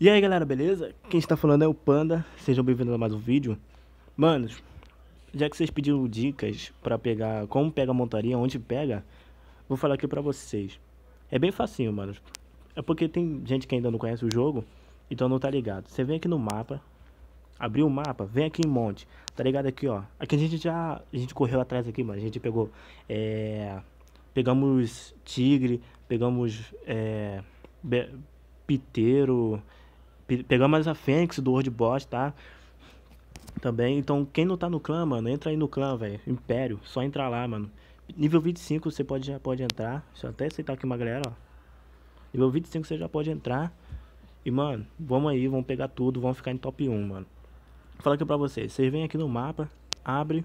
E aí galera, beleza? Quem está falando é o Panda, sejam bem-vindos a mais um vídeo. Manos, já que vocês pediram dicas pra pegar, como pega a montaria, onde pega Vou falar aqui pra vocês. É bem facinho, manos. É porque tem gente que ainda não conhece o jogo, então não tá ligado. Você vem aqui no mapa, abriu o mapa, vem aqui em monte Tá ligado? Aqui, ó. Aqui a gente já, a gente correu atrás aqui, mano. A gente pegou, é... Pegamos tigre, pegamos, é... Piteiro Pegamos a Fênix do World Boss, tá? Também, então quem não tá no clã, mano, entra aí no clã, velho. Império, só entrar lá, mano. Nível 25 você pode, já pode entrar. Deixa eu até aceitar aqui uma galera, ó. Nível 25 você já pode entrar. E, mano, vamos aí, vamos pegar tudo, vamos ficar em top 1, mano. Vou falar aqui pra vocês. Vocês vêm aqui no mapa, abre,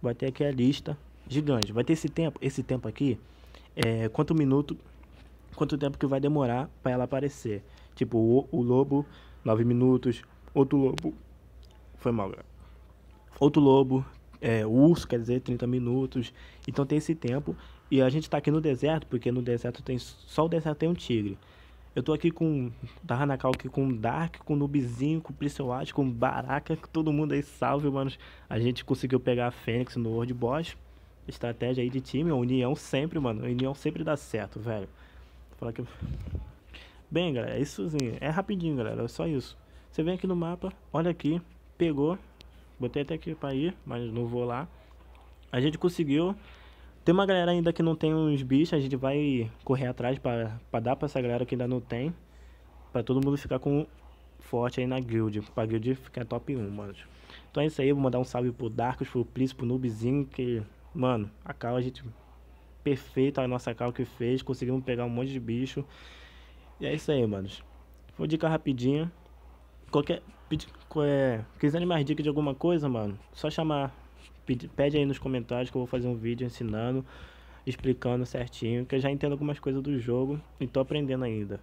vai ter aqui a lista gigante. Vai ter esse tempo, esse tempo aqui, é, quanto minuto, quanto tempo que vai demorar pra ela aparecer. Tipo, o, o lobo, 9 minutos. Outro lobo. Foi mal, galera. Outro lobo, é, urso, quer dizer, 30 minutos. Então tem esse tempo. E a gente tá aqui no deserto, porque no deserto tem. Só o deserto tem um tigre. Eu tô aqui com. Tava na cal aqui com Dark, com Nubzinho, com Priscelate, com Baraka, todo mundo aí salve, mano. A gente conseguiu pegar a Fênix no World Boss. Estratégia aí de time, a união sempre, mano. A união sempre dá certo, velho. Vou falar que. Bem, galera, é isso sim. É rapidinho, galera. É só isso. Você vem aqui no mapa, olha aqui, pegou. Botei até aqui pra ir, mas não vou lá. A gente conseguiu. Tem uma galera ainda que não tem uns bichos, a gente vai correr atrás pra dar pra essa galera que ainda não tem. Pra todo mundo ficar com forte aí na guild. Pra guild ficar top 1, mano. Então é isso aí, vou mandar um salve pro Darkus, pro Pris, pro Noobzinho, que, mano, a cal a gente. Perfeita a nossa cal que fez, conseguimos pegar um monte de bicho. E é isso aí, manos. Vou dica rapidinho. Qualquer. É, quiserem mais dicas de alguma coisa, mano, só chamar. Pede, pede aí nos comentários que eu vou fazer um vídeo ensinando, explicando certinho, que eu já entendo algumas coisas do jogo e tô aprendendo ainda.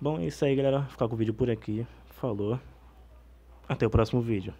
Bom, é isso aí, galera. Vou ficar com o vídeo por aqui. Falou. Até o próximo vídeo.